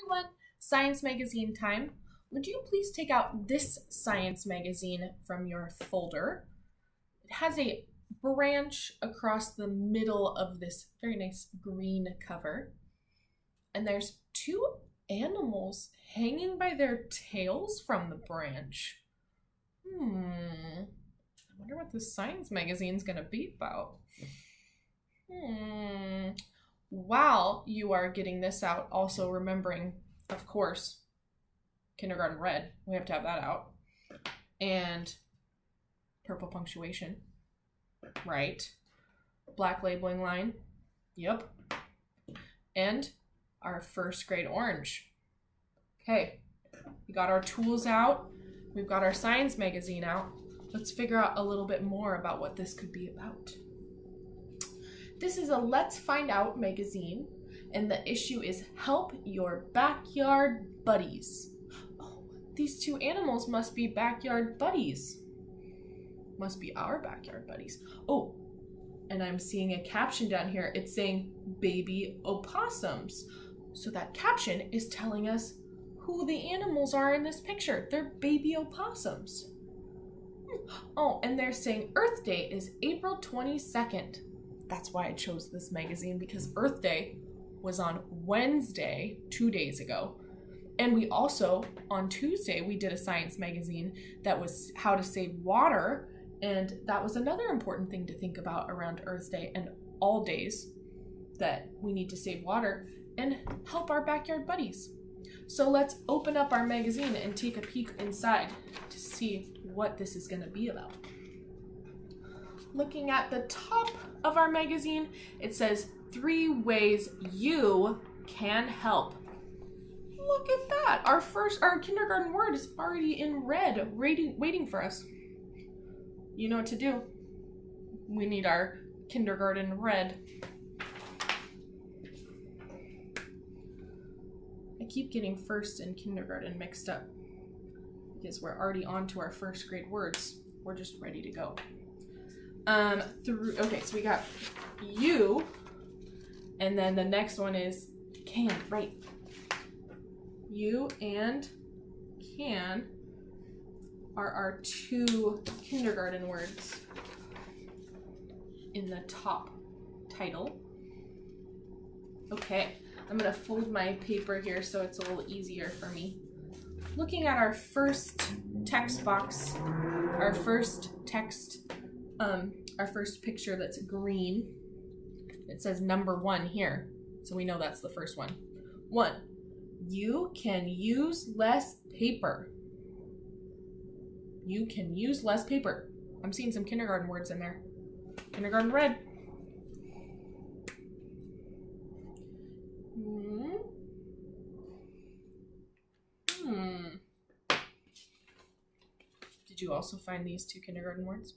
everyone, Science Magazine time. Would you please take out this Science Magazine from your folder? It has a branch across the middle of this very nice green cover. And there's two animals hanging by their tails from the branch. Hmm. I wonder what this science magazine's gonna be about. Hmm. While you are getting this out, also remembering, of course, kindergarten red. We have to have that out. And purple punctuation. Right. Black labeling line. Yep. And our first grade orange. Okay, we got our tools out. We've got our science magazine out. Let's figure out a little bit more about what this could be about. This is a Let's Find Out magazine, and the issue is Help Your Backyard Buddies. Oh, these two animals must be backyard buddies. Must be our backyard buddies. Oh, and I'm seeing a caption down here. It's saying baby opossums. So that caption is telling us who the animals are in this picture. They're baby opossums. Hmm. Oh, and they're saying Earth Day is April 22nd. That's why I chose this magazine because Earth Day was on Wednesday, two days ago. And we also, on Tuesday, we did a science magazine that was how to save water. And that was another important thing to think about around Earth Day and all days that we need to save water and help our backyard buddies. So let's open up our magazine and take a peek inside to see what this is going to be about. Looking at the top of our magazine, it says three ways you can help. Look at that. Our first, our kindergarten word is already in red, waiting, waiting for us. You know what to do. We need our kindergarten red. I keep getting first and kindergarten mixed up because we're already on to our first grade words. We're just ready to go. Um, through, okay, so we got you, and then the next one is can, right. You and can are our two kindergarten words in the top title. Okay, I'm gonna fold my paper here so it's a little easier for me. Looking at our first text box, our first text, um, our first picture that's green, it says number one here. So we know that's the first one. One, you can use less paper. You can use less paper. I'm seeing some kindergarten words in there. Kindergarten red. Hmm. Hmm. Did you also find these two kindergarten words?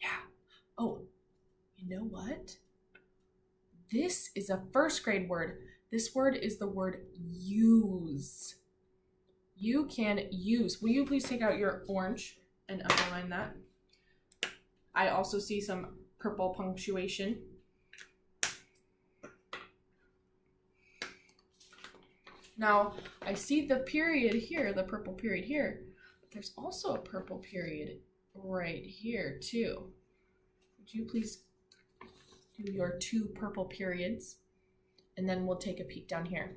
Yeah. Oh, you know what? This is a first grade word. This word is the word use. You can use. Will you please take out your orange and underline that? I also see some purple punctuation. Now, I see the period here, the purple period here, there's also a purple period right here too. Would you please do your two purple periods? And then we'll take a peek down here.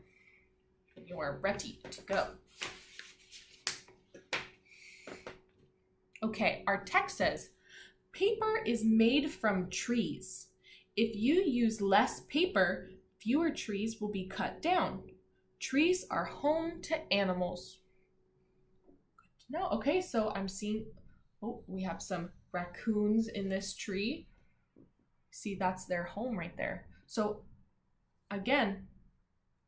You are ready to go. Okay, our text says, paper is made from trees. If you use less paper, fewer trees will be cut down. Trees are home to animals. Good to know. Okay, so I'm seeing, oh, we have some raccoons in this tree. See, that's their home right there. So again,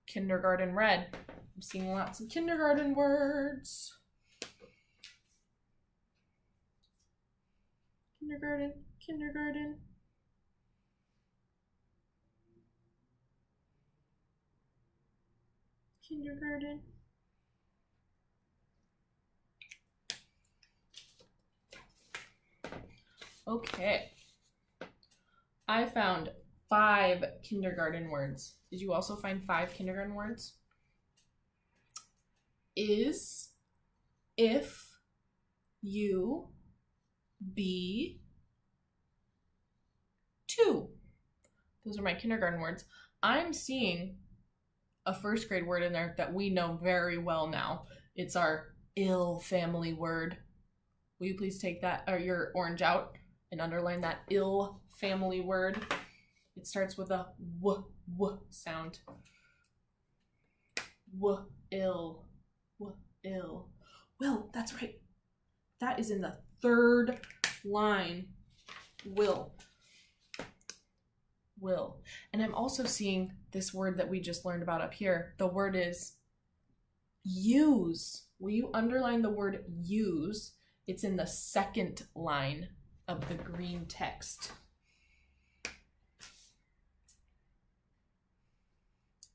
kindergarten red. I'm seeing lots of kindergarten words. Kindergarten, kindergarten. kindergarten. Okay. I found five kindergarten words. Did you also find five kindergarten words? Is, if, you, be, two. Those are my kindergarten words. I'm seeing a first grade word in there that we know very well now. It's our ill family word. Will you please take that or your orange out and underline that ill family word? It starts with a w w sound. W ill. W ill. Well, that's right. That is in the third line. Will will. And I'm also seeing this word that we just learned about up here. The word is use. Will you underline the word use? It's in the second line of the green text.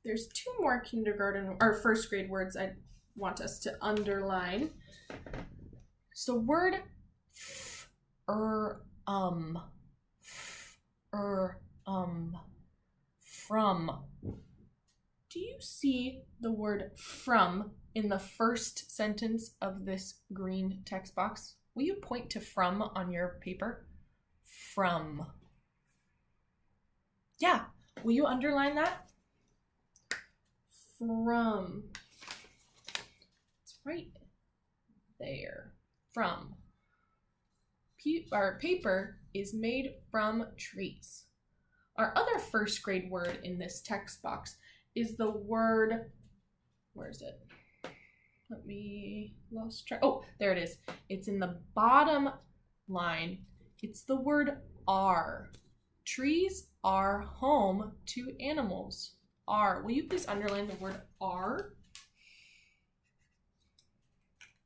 There's two more kindergarten or first grade words I want us to underline. So word er, um, er, um from. Do you see the word from in the first sentence of this green text box? Will you point to from on your paper? From. Yeah. Will you underline that? From. It's right there. From. our paper is made from trees. Our other first grade word in this text box is the word, where is it? Let me, lost track. Oh, there it is. It's in the bottom line. It's the word are. Trees are home to animals. Are. Will you please underline the word are?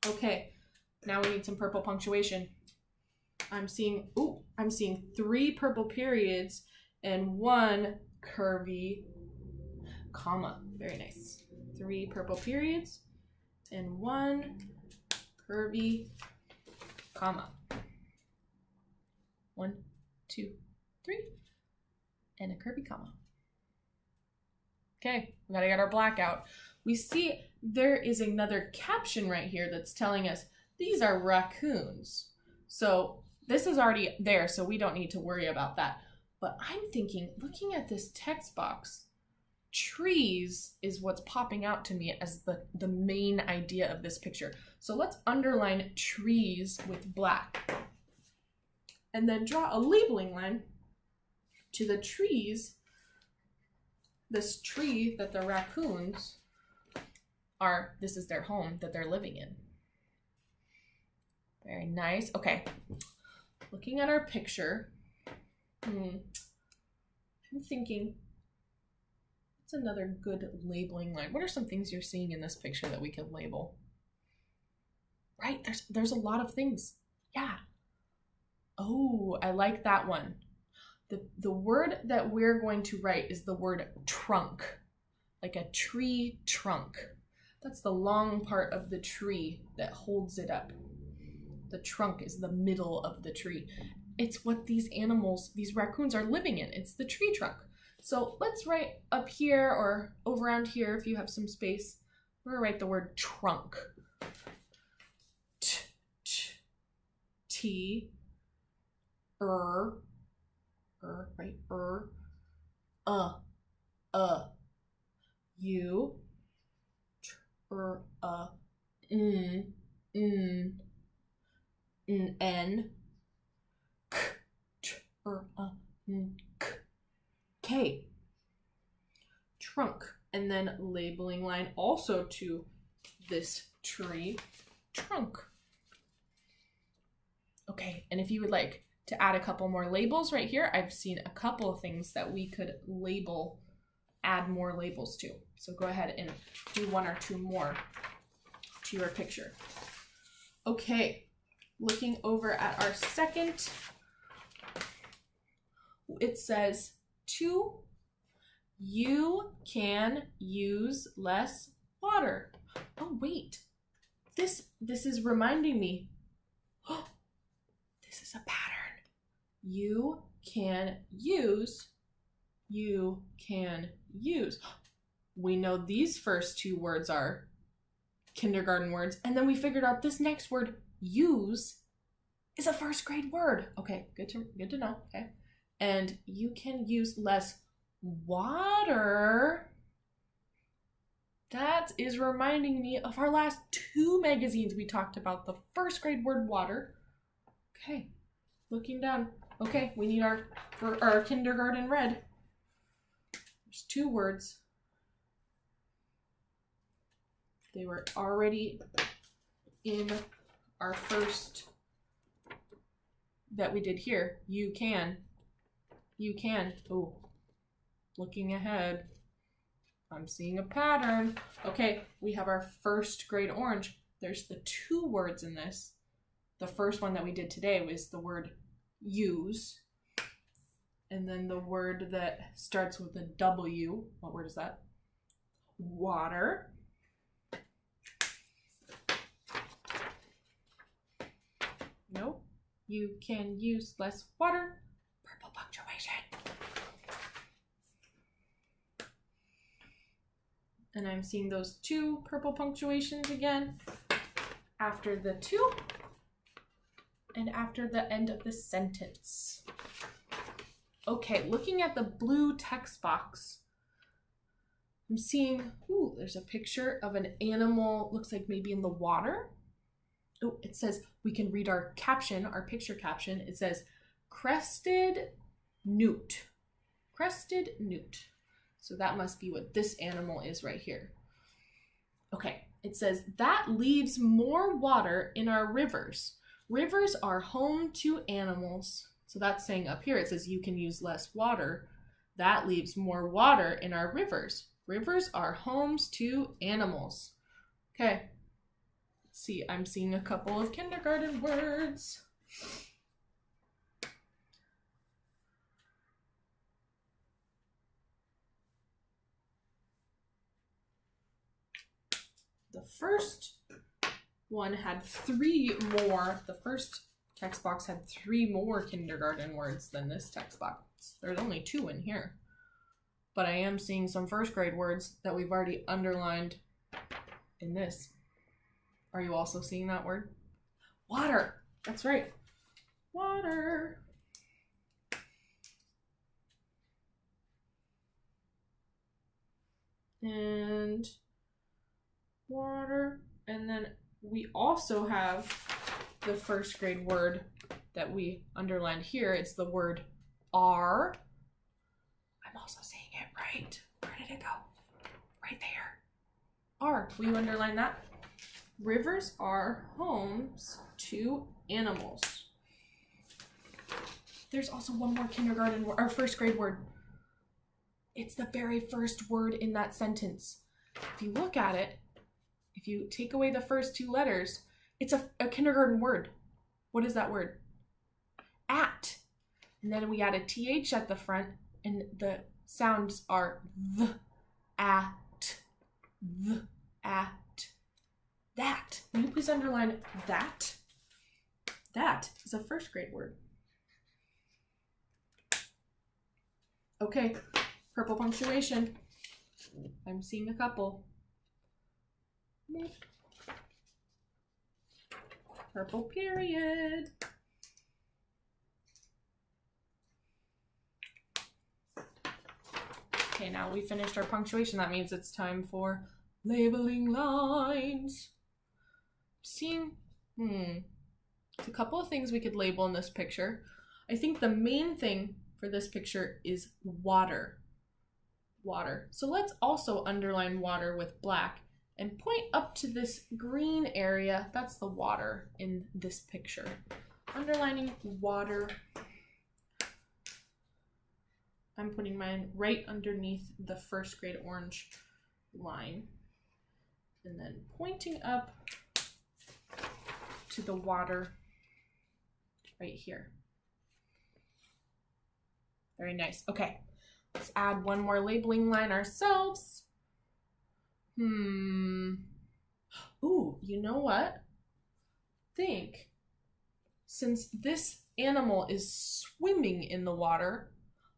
Okay, now we need some purple punctuation. I'm seeing, oh, I'm seeing three purple periods and one curvy comma. Very nice. Three purple periods and one curvy comma. One, two, three, and a curvy comma. Okay, we gotta get our black out. We see there is another caption right here that's telling us these are raccoons. So this is already there, so we don't need to worry about that. But I'm thinking, looking at this text box, trees is what's popping out to me as the, the main idea of this picture. So let's underline trees with black. And then draw a labeling line to the trees, this tree that the raccoons are, this is their home that they're living in. Very nice. Okay. Looking at our picture, Hmm. I'm thinking, what's another good labeling line? What are some things you're seeing in this picture that we can label? Right, there's there's a lot of things. Yeah. Oh, I like that one. The, the word that we're going to write is the word trunk, like a tree trunk. That's the long part of the tree that holds it up. The trunk is the middle of the tree it's what these animals, these raccoons are living in. It's the tree trunk. So let's write up here or over around here if you have some space. We're gonna write the word trunk. T, t, t, er, er, right, er, uh, uh, you, tr, uh, mm, mm, n, n, K. Okay, trunk. And then labeling line also to this tree. Trunk. Okay, and if you would like to add a couple more labels right here, I've seen a couple of things that we could label, add more labels to. So go ahead and do one or two more to your picture. Okay, looking over at our second it says two, you can use less water. Oh, wait. This, this is reminding me. Oh, this is a pattern. You can use you can use. We know these first two words are kindergarten words, and then we figured out this next word, use, is a first grade word. Okay, good to good to know. Okay. And you can use less water. That is reminding me of our last two magazines we talked about. The first grade word water. Okay, looking down. Okay, we need our for our kindergarten red. There's two words. They were already in our first that we did here. You can. You can. Oh, looking ahead. I'm seeing a pattern. Okay, we have our first grade orange. There's the two words in this. The first one that we did today was the word use. And then the word that starts with a W. What word is that? Water. Nope. You can use less water. Purple punctuation. And I'm seeing those two purple punctuations again after the two and after the end of the sentence. Okay, looking at the blue text box, I'm seeing, ooh, there's a picture of an animal, looks like maybe in the water. Oh, it says, we can read our caption, our picture caption. It says, crested newt. Crested newt. So that must be what this animal is right here. Okay, it says, that leaves more water in our rivers. Rivers are home to animals. So that's saying up here, it says you can use less water. That leaves more water in our rivers. Rivers are homes to animals. Okay. Let's see, I'm seeing a couple of kindergarten words. The first one had three more. The first text box had three more kindergarten words than this text box. There's only two in here. But I am seeing some first grade words that we've already underlined in this. Are you also seeing that word? Water. That's right. Water. And water. And then we also have the first grade word that we underlined here. It's the word are. I'm also saying it right. Where did it go? Right there. Are. Will you underline that? Rivers are homes to animals. There's also one more kindergarten or first grade word. It's the very first word in that sentence. If you look at it, if you take away the first two letters, it's a, a kindergarten word. What is that word? At. And then we add a th at the front, and the sounds are the, at, the, at, that. Can you please underline that? That is a first grade word. Okay, purple punctuation. I'm seeing a couple. Purple period. Okay, now we finished our punctuation. That means it's time for labeling lines. Seeing, hmm, a couple of things we could label in this picture. I think the main thing for this picture is water. Water. So let's also underline water with black and point up to this green area. That's the water in this picture. Underlining water. I'm putting mine right underneath the first grade orange line. And then pointing up to the water right here. Very nice. Okay, let's add one more labeling line ourselves. Hmm. Ooh, you know what? Think. Since this animal is swimming in the water,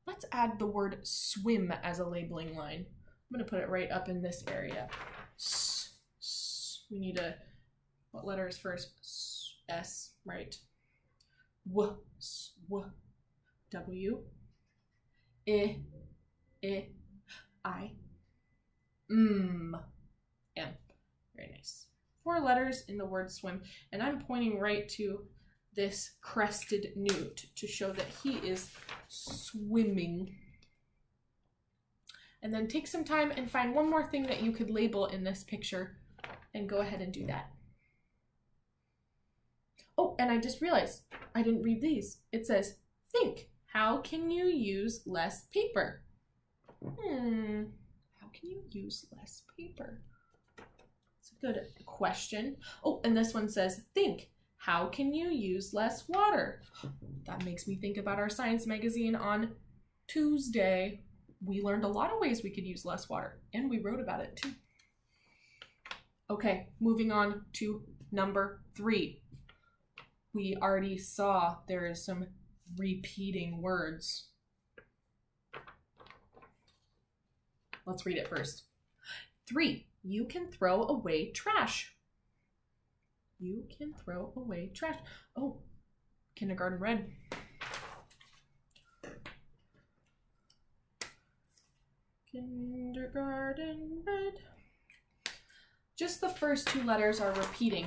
let's add the word swim as a labeling line. I'm going to put it right up in this area. S, s. We need a, what letter is first? S, S right? W, s, w, W, I, I, M, M. Very nice. Four letters in the word swim, and I'm pointing right to this crested newt to show that he is swimming. And then take some time and find one more thing that you could label in this picture and go ahead and do that. Oh, and I just realized I didn't read these. It says, think, how can you use less paper? Hmm, can you use less paper? It's a good question. Oh, and this one says, think, how can you use less water? That makes me think about our science magazine on Tuesday. We learned a lot of ways we could use less water, and we wrote about it too. Okay, moving on to number three. We already saw there is some repeating words. Let's read it first. Three, you can throw away trash. You can throw away trash. Oh, kindergarten red. Kindergarten red. Just the first two letters are repeating.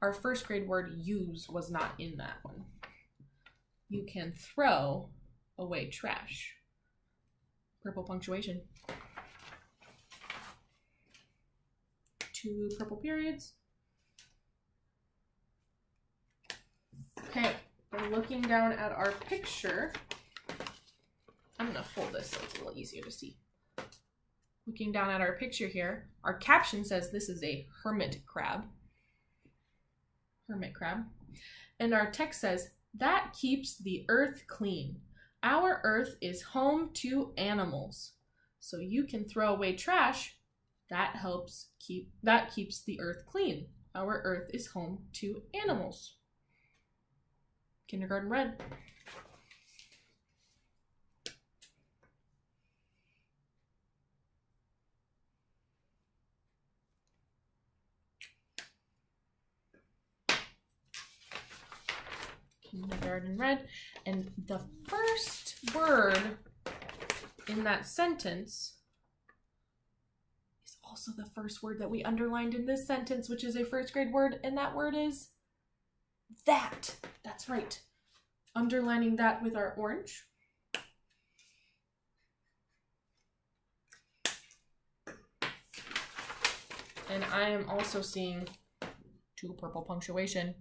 Our first grade word use was not in that one. You can throw away trash. Purple punctuation. Two purple periods. Okay, we're looking down at our picture. I'm gonna fold this so it's a little easier to see. Looking down at our picture here, our caption says this is a hermit crab. Hermit crab. And our text says, that keeps the earth clean. Our earth is home to animals. So you can throw away trash. That helps keep, that keeps the earth clean. Our earth is home to animals. Kindergarten red. Kindergarten red. And the first word in that sentence also the first word that we underlined in this sentence, which is a first grade word, and that word is that. That's right. Underlining that with our orange. And I am also seeing two purple punctuation.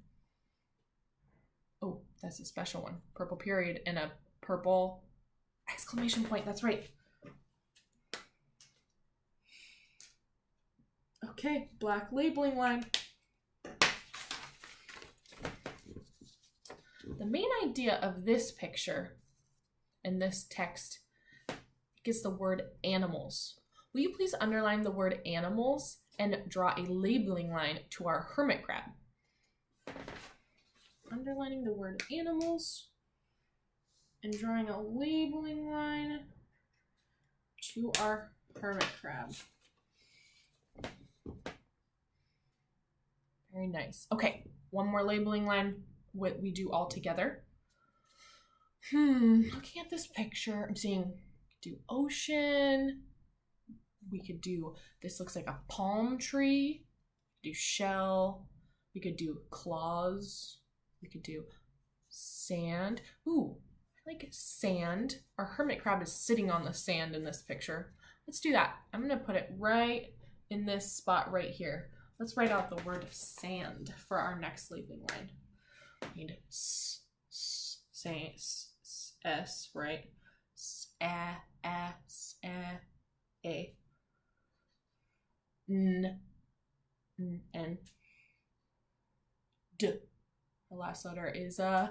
Oh, that's a special one. Purple period and a purple exclamation point. That's right. Okay, black labeling line. The main idea of this picture and this text is the word animals. Will you please underline the word animals and draw a labeling line to our hermit crab? Underlining the word animals and drawing a labeling line to our hermit crab. Very nice. Okay, one more labeling line what we do all together. Hmm, looking at this picture, I'm seeing do ocean. We could do, this looks like a palm tree. Do shell. We could do claws. We could do sand. Ooh, I like sand. Our hermit crab is sitting on the sand in this picture. Let's do that. I'm gonna put it right in this spot right here. Let's write out the word sand for our next labeling line need s, s, s, s, s, right? S, a, a, s, a, a. N, n, n. D. The last letter is uh,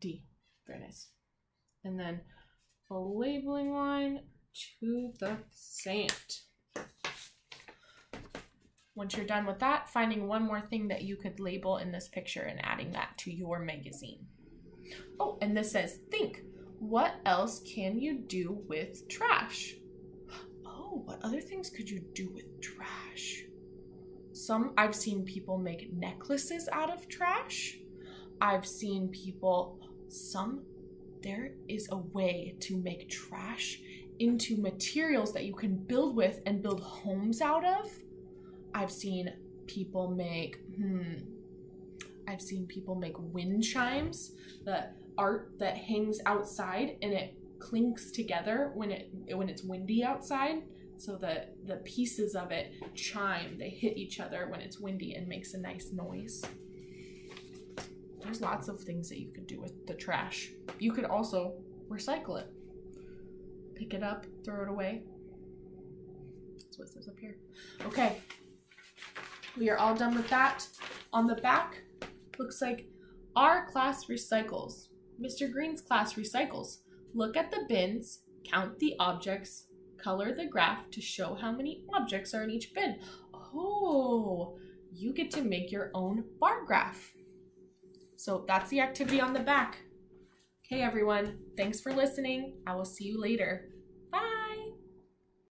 D. Very nice. And then a labeling line to the sand. Once you're done with that, finding one more thing that you could label in this picture and adding that to your magazine. Oh, and this says, think, What else can you do with trash? Oh, what other things could you do with trash? Some I've seen people make necklaces out of trash. I've seen people some there is a way to make trash into materials that you can build with and build homes out of. I've seen people make hmm I've seen people make wind chimes, the art that hangs outside and it clinks together when it when it's windy outside. So the the pieces of it chime, they hit each other when it's windy and makes a nice noise. There's lots of things that you could do with the trash. You could also recycle it. Pick it up, throw it away. That's what it says up here. Okay, we are all done with that. On the back, looks like our class recycles. Mr. Green's class recycles. Look at the bins, count the objects, color the graph to show how many objects are in each bin. Oh, you get to make your own bar graph. So that's the activity on the back. Okay, everyone, thanks for listening. I will see you later.